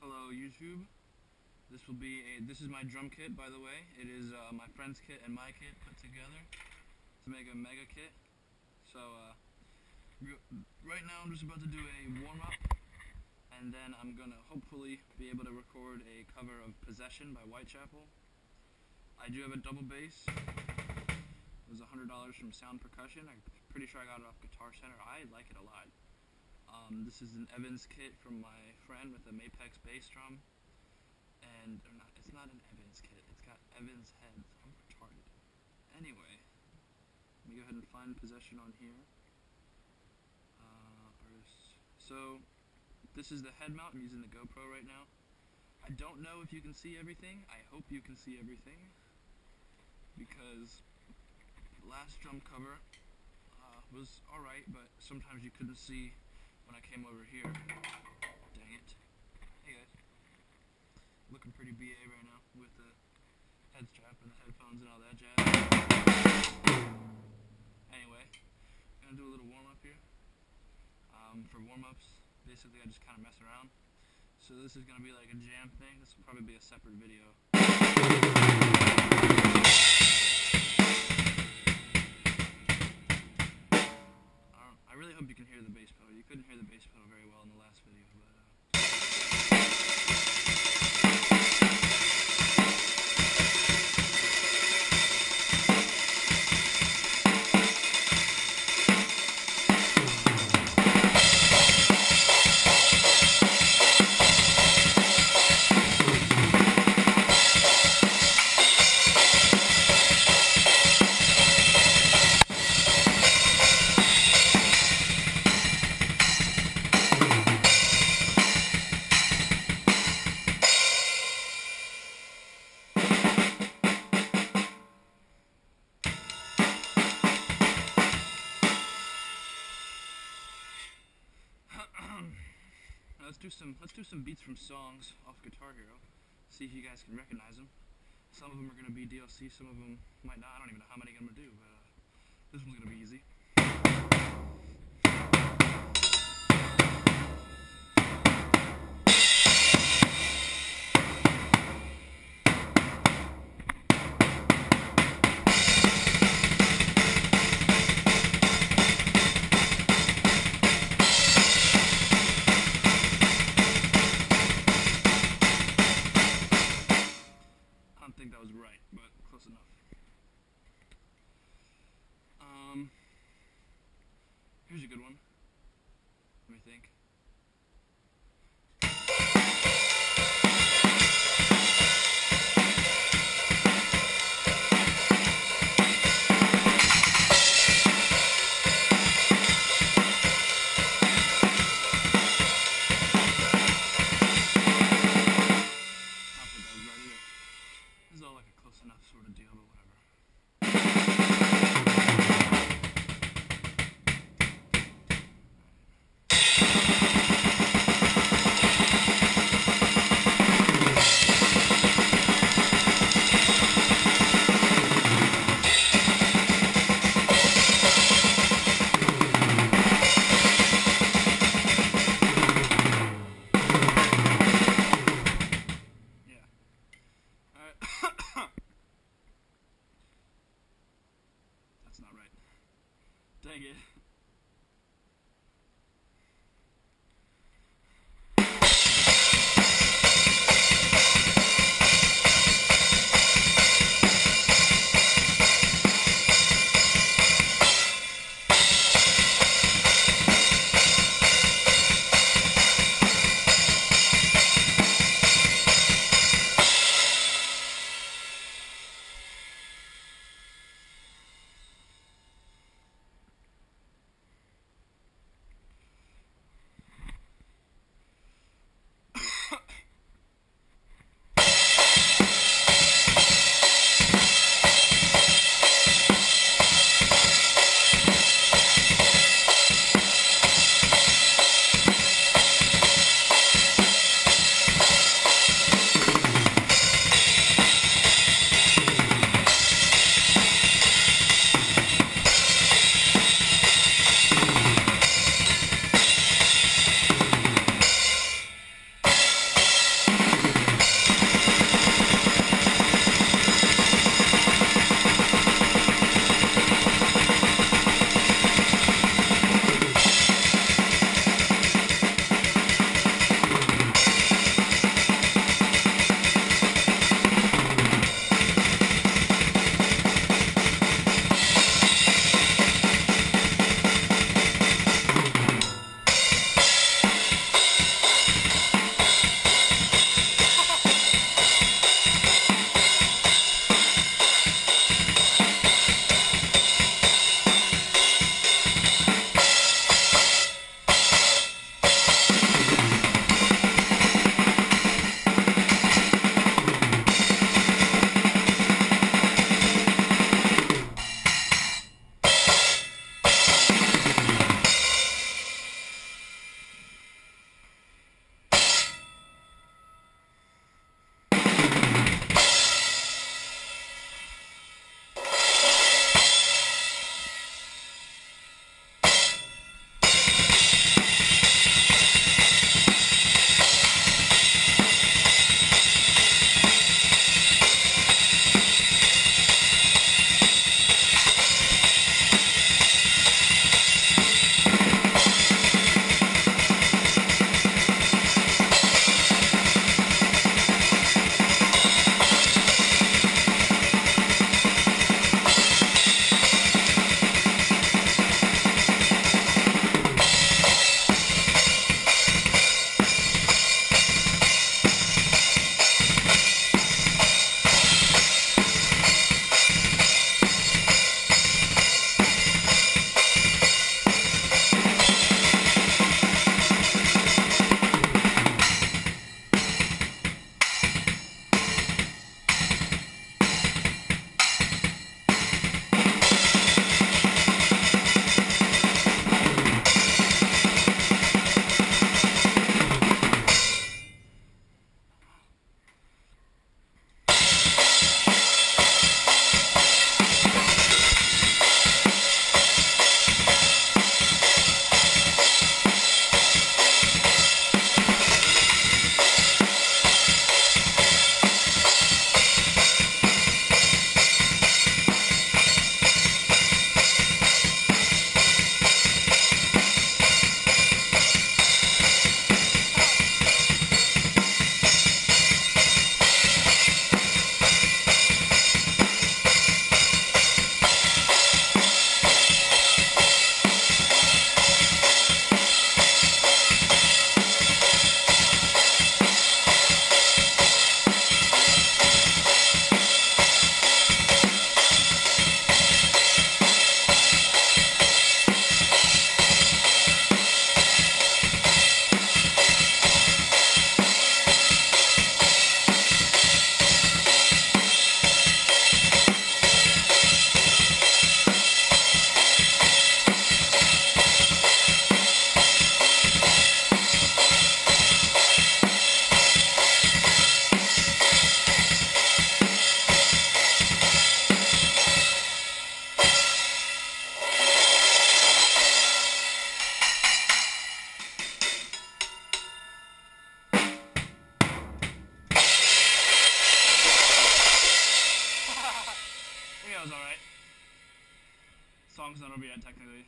Hello YouTube. This will be a. This is my drum kit, by the way. It is uh, my friend's kit and my kit put together to make a mega kit. So uh, right now I'm just about to do a warm up, and then I'm gonna hopefully be able to record a cover of Possession by Whitechapel. I do have a double bass. It was hundred dollars from Sound Percussion. I'm pretty sure I got it off Guitar Center. I like it a lot. Um, this is an Evans kit from my friend with a Mapex bass drum. And not, it's not an Evans kit. It's got Evans heads. I'm retarded. Anyway, let me go ahead and find possession on here. Uh. So this is the head mount. I'm using the GoPro right now. I don't know if you can see everything. I hope you can see everything because last drum cover uh, was alright, but sometimes you couldn't see when I came over here. Dang it. Hey guys. Looking pretty BA right now with the head strap and the headphones and all that jazz. Anyway, I'm gonna do a little warm up here. Um, for warm ups, basically I just kind of mess around. So this is gonna be like a jam thing. This will probably be a separate video. I, I really hope you can hear the bass pedal. You couldn't hear the bass pedal some songs off Guitar Hero. See if you guys can recognize them. Some of them are gonna be DLC, some of them might not. I don't even know how many I'm gonna do, but uh, this one's gonna be easy. good one. technically.